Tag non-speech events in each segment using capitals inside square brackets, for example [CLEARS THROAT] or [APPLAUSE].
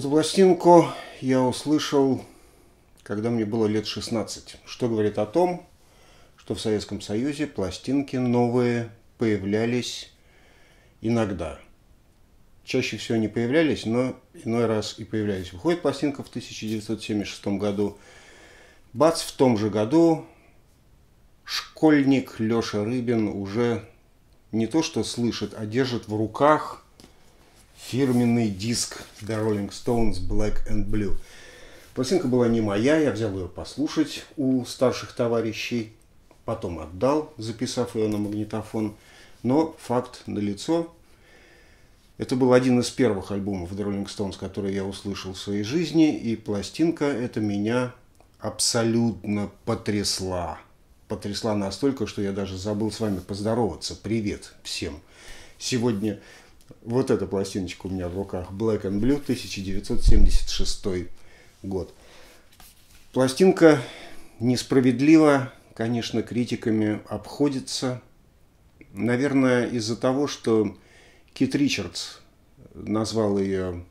Эту пластинку я услышал, когда мне было лет 16, что говорит о том, что в Советском Союзе пластинки новые появлялись иногда. Чаще всего не появлялись, но иной раз и появлялись. Выходит пластинка в 1976 году. Бац, в том же году школьник Леша Рыбин уже не то что слышит, а держит в руках фирменный диск The Rolling Stones Black and Blue. Пластинка была не моя, я взял ее послушать у старших товарищей, потом отдал, записав ее на магнитофон. Но факт налицо. Это был один из первых альбомов The Rolling Stones, который я услышал в своей жизни, и пластинка эта меня абсолютно потрясла. Потрясла настолько, что я даже забыл с вами поздороваться. Привет всем. Сегодня вот эта пластиночка у меня в руках. Black and Blue, 1976 год. Пластинка несправедливо, конечно, критиками обходится. Наверное, из-за того, что Кит Ричардс назвал ее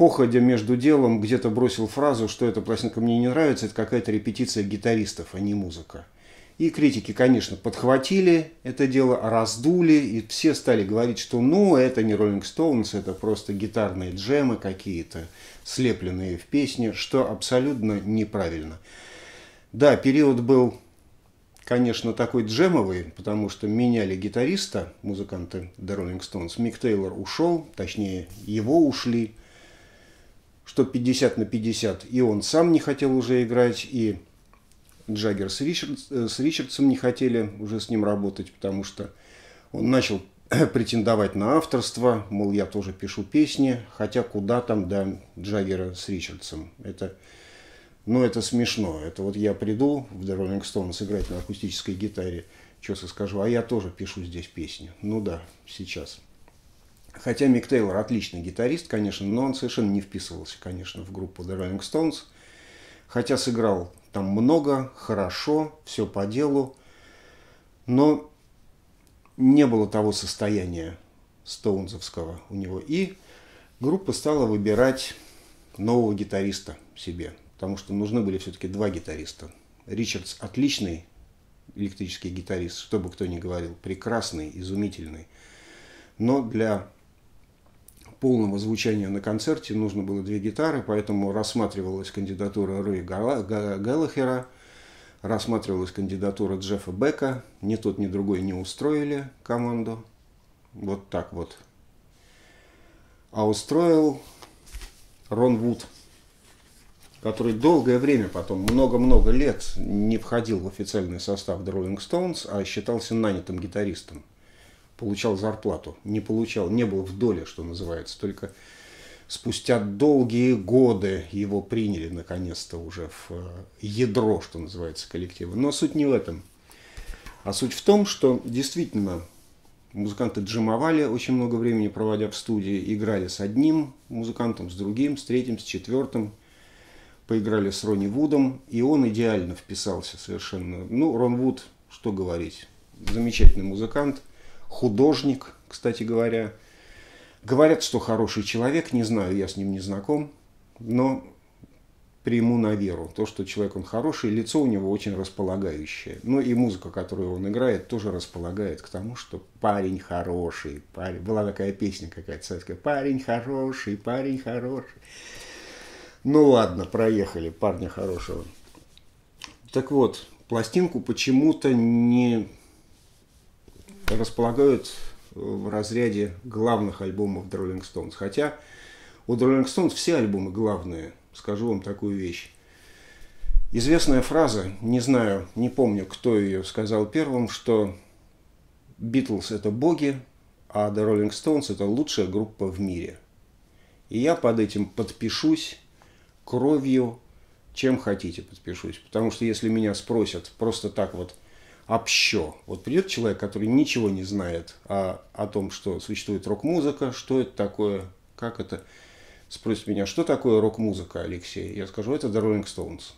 походя между делом, где-то бросил фразу, что эта пластинка мне не нравится, это какая-то репетиция гитаристов, а не музыка. И критики, конечно, подхватили это дело, раздули, и все стали говорить, что ну, это не Rolling Stones, это просто гитарные джемы какие-то, слепленные в песне, что абсолютно неправильно. Да, период был, конечно, такой джемовый, потому что меняли гитариста, музыканты The Rolling Stones. Мик Тейлор ушел, точнее, его ушли, что 50 на 50, и он сам не хотел уже играть, и Джаггер с, Ричардс, э, с Ричардсом не хотели уже с ним работать, потому что он начал [CLEARS THROAT] претендовать на авторство, мол, я тоже пишу песни, хотя куда там до Джаггера с Ричардсом. Это, ну, это смешно. Это вот я приду в The Rolling Stones играть на акустической гитаре, что скажу, а я тоже пишу здесь песни. Ну да, сейчас. Хотя Мик Тейлор отличный гитарист, конечно, но он совершенно не вписывался, конечно, в группу The Rolling Stones. Хотя сыграл там много, хорошо, все по делу. Но не было того состояния стоунзовского у него. И группа стала выбирать нового гитариста себе. Потому что нужны были все-таки два гитариста. Ричардс отличный электрический гитарист, что бы кто ни говорил, прекрасный, изумительный. Но для полного звучания на концерте нужно было две гитары, поэтому рассматривалась кандидатура Рэй Галлахера, рассматривалась кандидатура Джеффа Бека. Ни тот, ни другой не устроили команду. Вот так вот. А устроил Рон Вуд, который долгое время потом, много-много лет не входил в официальный состав The Rolling Stones, а считался нанятым гитаристом получал зарплату. Не получал, не был в доле, что называется. Только спустя долгие годы его приняли наконец-то уже в э, ядро, что называется, коллектива. Но суть не в этом. А суть в том, что действительно музыканты джимовали очень много времени, проводя в студии, играли с одним музыкантом, с другим, с третьим, с четвертым, поиграли с Ронни Вудом, и он идеально вписался совершенно. Ну, Рон Вуд, что говорить, замечательный музыкант – художник, кстати говоря. Говорят, что хороший человек, не знаю, я с ним не знаком, но приму на веру. То, что человек он хороший, лицо у него очень располагающее. Ну и музыка, которую он играет, тоже располагает к тому, что парень хороший. Парень. Была такая песня какая-то советская. Парень хороший, парень хороший. Ну ладно, проехали, парня хорошего. Так вот, пластинку почему-то не располагают в разряде главных альбомов The Rolling Stones. Хотя у The Rolling Stones все альбомы главные. Скажу вам такую вещь. Известная фраза, не знаю, не помню, кто ее сказал первым, что Битлз – это боги, а The Rolling Stones – это лучшая группа в мире. И я под этим подпишусь кровью, чем хотите подпишусь. Потому что если меня спросят просто так вот – общо. Вот придет человек, который ничего не знает о, о том, что существует рок-музыка, что это такое, как это. Спросит меня, что такое рок-музыка, Алексей? Я скажу, это The Rolling Stones.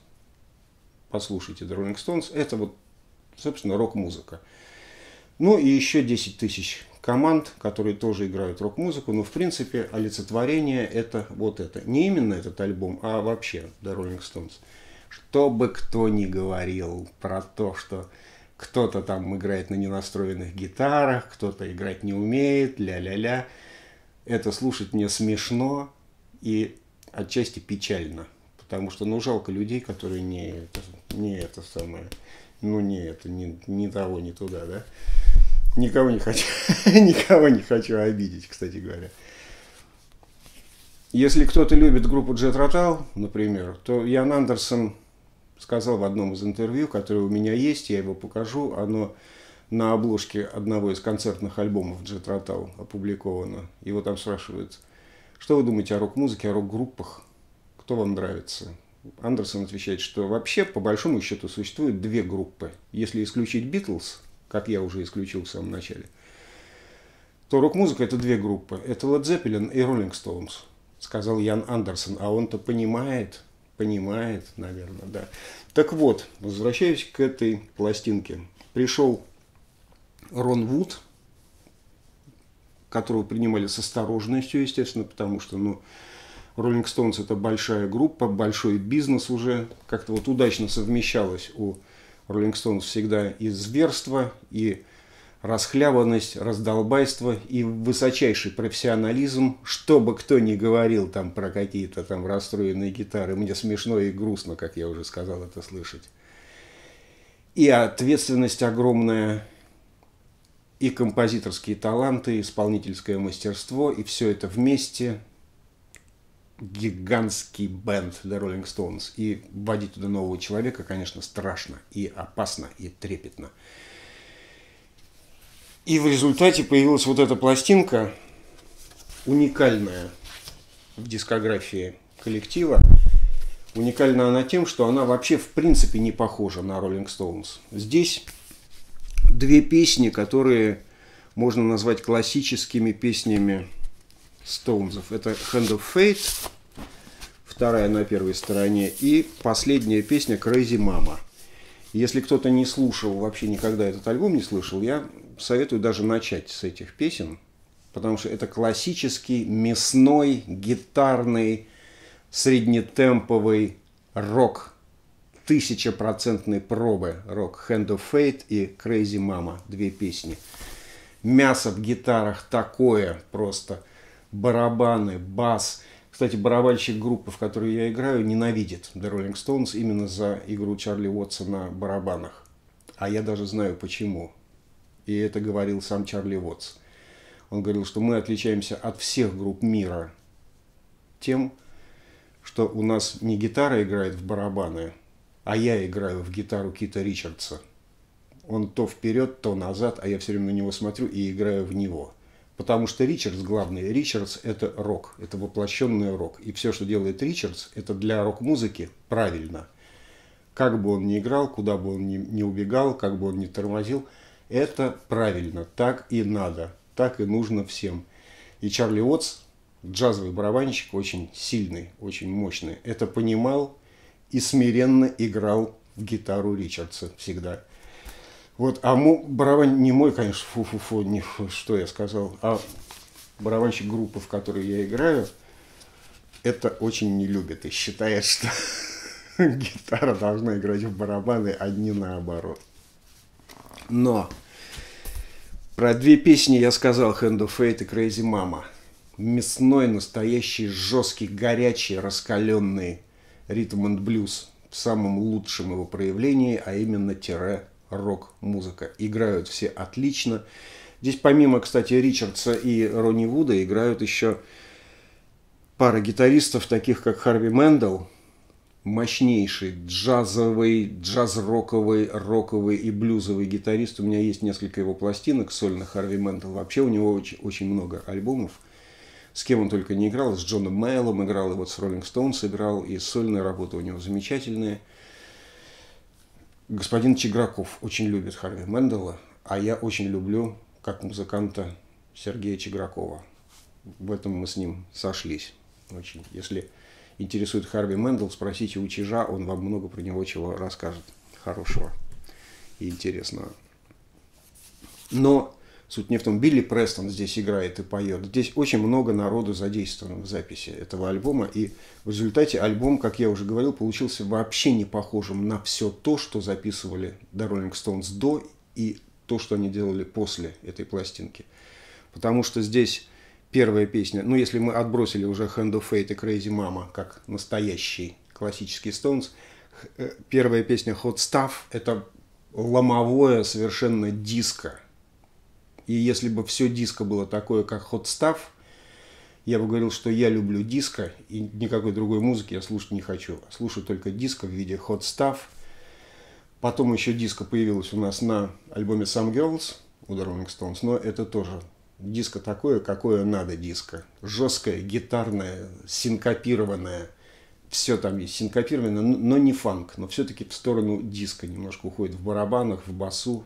Послушайте The Rolling Stones, это вот, собственно, рок-музыка. Ну и еще 10 тысяч команд, которые тоже играют рок-музыку, но в принципе олицетворение это вот это. Не именно этот альбом, а вообще The Rolling Stones. Что бы кто ни говорил про то, что кто-то там играет на ненастроенных гитарах, кто-то играть не умеет, ля-ля-ля. Это слушать мне смешно и отчасти печально. Потому что, ну, жалко людей, которые не не это самое, ну, не это, не, не того, не туда, да. Никого не хочу, [LAUGHS] никого не хочу обидеть, кстати говоря. Если кто-то любит группу Jet Rotal, например, то Ян Андерсон сказал в одном из интервью, которое у меня есть, я его покажу, оно на обложке одного из концертных альбомов Jet Rotal опубликовано. Его там спрашивают, что вы думаете о рок-музыке, о рок-группах, кто вам нравится? Андерсон отвечает, что вообще, по большому счету, существует две группы. Если исключить Битлз, как я уже исключил в самом начале, то рок-музыка – это две группы. Это Led Zeppelin и Rolling Stones, сказал Ян Андерсон. А он-то понимает, понимает, наверное, да. Так вот, возвращаюсь к этой пластинке. Пришел Рон Вуд, которого принимали с осторожностью, естественно, потому что, ну, Rolling Stones это большая группа, большой бизнес уже. Как-то вот удачно совмещалось у Rolling Stones всегда и зверство, и расхлябанность, раздолбайство и высочайший профессионализм, что бы кто ни говорил там про какие-то там расстроенные гитары, мне смешно и грустно, как я уже сказал, это слышать. И ответственность огромная, и композиторские таланты, и исполнительское мастерство, и все это вместе гигантский бенд The Rolling Stones. И вводить туда нового человека, конечно, страшно и опасно, и трепетно. И в результате появилась вот эта пластинка, уникальная в дискографии коллектива. Уникальна она тем, что она вообще в принципе не похожа на Rolling Stones. Здесь две песни, которые можно назвать классическими песнями Стоунзов. Это Hand of Fate, вторая на первой стороне, и последняя песня Crazy Mama. Если кто-то не слушал, вообще никогда этот альбом не слышал, я советую даже начать с этих песен, потому что это классический мясной, гитарный, среднетемповый рок, тысячепроцентной пробы рок Hand of Fate и Crazy Mama, две песни. Мясо в гитарах такое просто, барабаны, бас. Кстати, барабанщик группы, в которой я играю, ненавидит The Rolling Stones именно за игру Чарли Уотса на барабанах. А я даже знаю почему и это говорил сам Чарли Уотс. Он говорил, что мы отличаемся от всех групп мира тем, что у нас не гитара играет в барабаны, а я играю в гитару Кита Ричардса. Он то вперед, то назад, а я все время на него смотрю и играю в него. Потому что Ричардс главный. Ричардс – это рок, это воплощенный рок. И все, что делает Ричардс, это для рок-музыки правильно. Как бы он ни играл, куда бы он ни, ни убегал, как бы он ни тормозил – это правильно, так и надо, так и нужно всем. И Чарли Уотс, джазовый барабанщик, очень сильный, очень мощный, это понимал и смиренно играл в гитару Ричардса всегда. Вот, а му, барабан не мой, конечно, фу-фу-фу, не, что я сказал, а барабанщик группы, в которой я играю, это очень не любит и считает, что [LAUGHS] гитара должна играть в барабаны, а не наоборот. Но про две песни я сказал Hand of Fate и Crazy Mama. Мясной, настоящий, жесткий, горячий, раскаленный ритм and блюз в самом лучшем его проявлении, а именно тире рок-музыка. Играют все отлично. Здесь помимо, кстати, Ричардса и Ронни Вуда играют еще пара гитаристов, таких как Харви Мэндл, мощнейший джазовый, джаз-роковый, роковый и блюзовый гитарист. У меня есть несколько его пластинок сольных Харви Мэндл. Вообще у него очень, очень много альбомов. С кем он только не играл. С Джоном Мейлом играл, и вот с Rolling Stones играл. И сольные работы у него замечательные. Господин Чиграков очень любит Харви Мендела, а я очень люблю, как музыканта, Сергея Чигракова. В этом мы с ним сошлись. Очень. Если интересует Харви Мэндл, спросите у Чижа, он вам много про него чего расскажет хорошего и интересного. Но суть не в том, Билли Престон здесь играет и поет. Здесь очень много народу задействовано в записи этого альбома. И в результате альбом, как я уже говорил, получился вообще не похожим на все то, что записывали The Rolling Stones до и то, что они делали после этой пластинки. Потому что здесь первая песня, ну если мы отбросили уже Hand of Fate и Crazy Mama как настоящий классический Stones, э, первая песня Hot Stuff – это ломовое совершенно диско. И если бы все диско было такое, как Hot Stuff, я бы говорил, что я люблю диско, и никакой другой музыки я слушать не хочу. Слушаю только диско в виде Hot Stuff. Потом еще диско появилось у нас на альбоме Some Girls у The Rolling Stones, но это тоже диско такое, какое надо диско. Жесткое, гитарное, синкопированное – все там есть синкопировано, но не фанк, но все-таки в сторону диска немножко уходит в барабанах, в басу.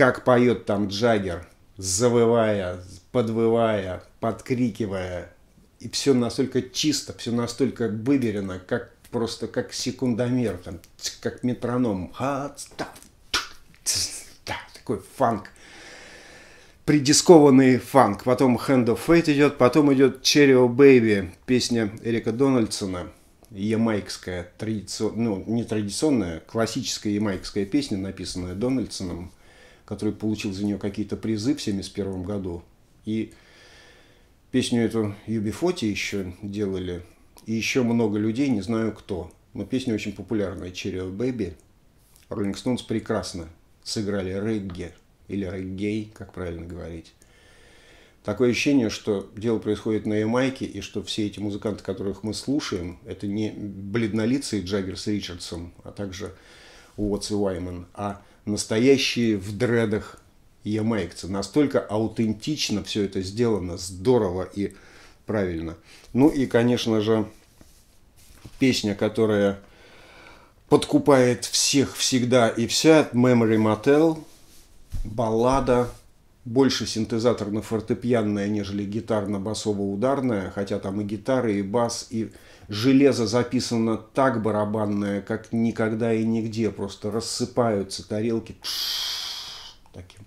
Как поет там Джаггер, завывая, подвывая, подкрикивая. И все настолько чисто, все настолько выверено, как просто как секундомер, там, как метроном. Такой фанк придискованный фанк. Потом Hand of Fate идет, потом идет Cherry Baby, песня Эрика Дональдсона, ямайкская, традицион... ну, не традиционная, классическая ямайкская песня, написанная Дональдсоном, который получил за нее какие-то призы в 1971 году. И песню эту Юби Фоти еще делали, и еще много людей, не знаю кто. Но песня очень популярная, Cherry Baby. Rolling Stones прекрасно сыграли регги или реггей, как правильно говорить. Такое ощущение, что дело происходит на Ямайке, и что все эти музыканты, которых мы слушаем, это не бледнолицые Джаггер с Ричардсом, а также Уотс и Уайман, а настоящие в дредах ямайкцы. Настолько аутентично все это сделано, здорово и правильно. Ну и, конечно же, песня, которая подкупает всех всегда и вся, Memory Motel, баллада, больше синтезаторно-фортепианная, нежели гитарно-басово-ударная, хотя там и гитары, и бас, и железо записано так барабанное, как никогда и нигде, просто рассыпаются тарелки таким,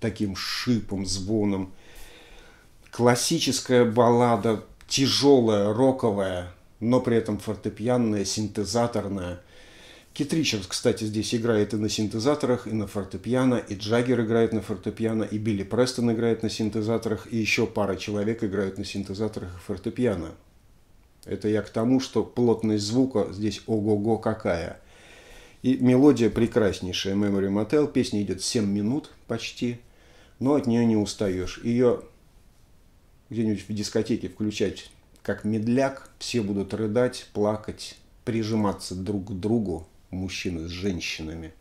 таким шипом, звоном. Классическая баллада, тяжелая, роковая, но при этом фортепианная, синтезаторная – Кит Ричардс, кстати, здесь играет и на синтезаторах, и на фортепиано, и Джаггер играет на фортепиано, и Билли Престон играет на синтезаторах, и еще пара человек играют на синтезаторах и фортепиано. Это я к тому, что плотность звука здесь ого-го какая. И мелодия прекраснейшая, Memory Motel, песня идет 7 минут почти, но от нее не устаешь. Ее где-нибудь в дискотеке включать как медляк, все будут рыдать, плакать, прижиматься друг к другу, мужчины с женщинами.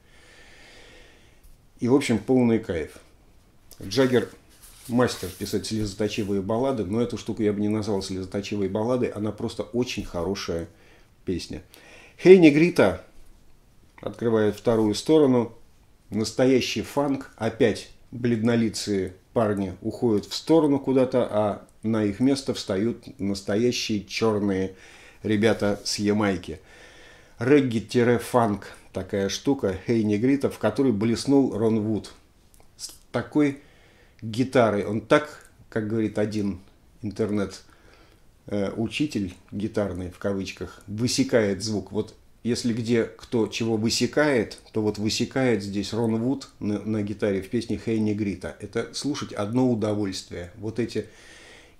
И, в общем, полный кайф. Джаггер мастер писать слезоточивые баллады, но эту штуку я бы не назвал слезоточивой балладой, она просто очень хорошая песня. Хейни Грита открывает вторую сторону. Настоящий фанк. Опять бледнолицые парни уходят в сторону куда-то, а на их место встают настоящие черные ребята с Ямайки – регги-фанк такая штука, Хей Негрита, в которой блеснул Рон Вуд. С такой гитарой. Он так, как говорит один интернет-учитель э, гитарный, в кавычках, высекает звук. Вот если где кто чего высекает, то вот высекает здесь Рон Вуд на, на гитаре в песне Хей Негрита. Это слушать одно удовольствие. Вот эти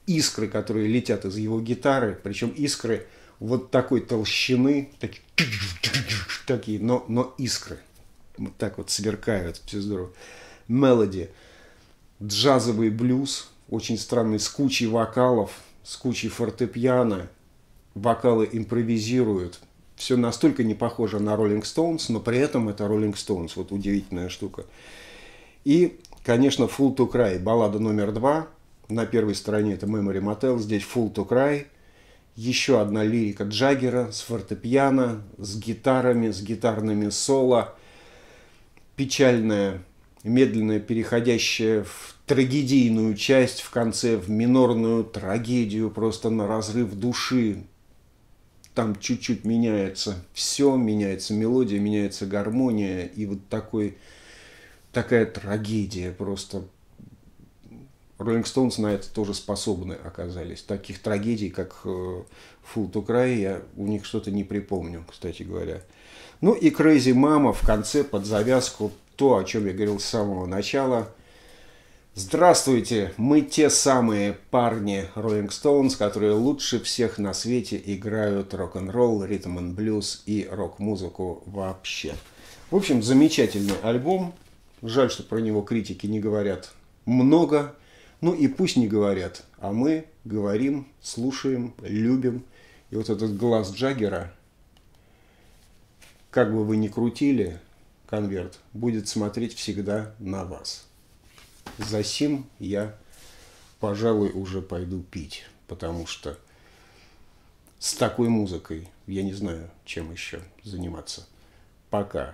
искры, которые летят из его гитары, причем искры – вот такой толщины, такие, но, но искры. Вот так вот сверкают, все здорово. Мелоди, джазовый блюз, очень странный, с кучей вокалов, с кучей фортепиано, вокалы импровизируют. Все настолько не похоже на Rolling Stones, но при этом это Rolling Stones, вот удивительная штука. И, конечно, Full to Cry, баллада номер два. На первой стороне это Memory Motel, здесь Full to Cry – еще одна лирика Джаггера с фортепиано, с гитарами, с гитарными соло. Печальная, медленная, переходящая в трагедийную часть в конце, в минорную трагедию, просто на разрыв души. Там чуть-чуть меняется все, меняется мелодия, меняется гармония, и вот такой такая трагедия просто. Роллинг Стоунс на это тоже способны оказались. Таких трагедий, как Full to Cry, я у них что-то не припомню, кстати говоря. Ну и Crazy Mama в конце под завязку, то, о чем я говорил с самого начала. Здравствуйте, мы те самые парни Rolling Stones, которые лучше всех на свете играют рок-н-ролл, ритм н блюз и рок-музыку вообще. В общем, замечательный альбом. Жаль, что про него критики не говорят много. Ну и пусть не говорят, а мы говорим, слушаем, любим. И вот этот глаз Джаггера, как бы вы ни крутили конверт, будет смотреть всегда на вас. За сим я, пожалуй, уже пойду пить, потому что с такой музыкой я не знаю, чем еще заниматься. Пока.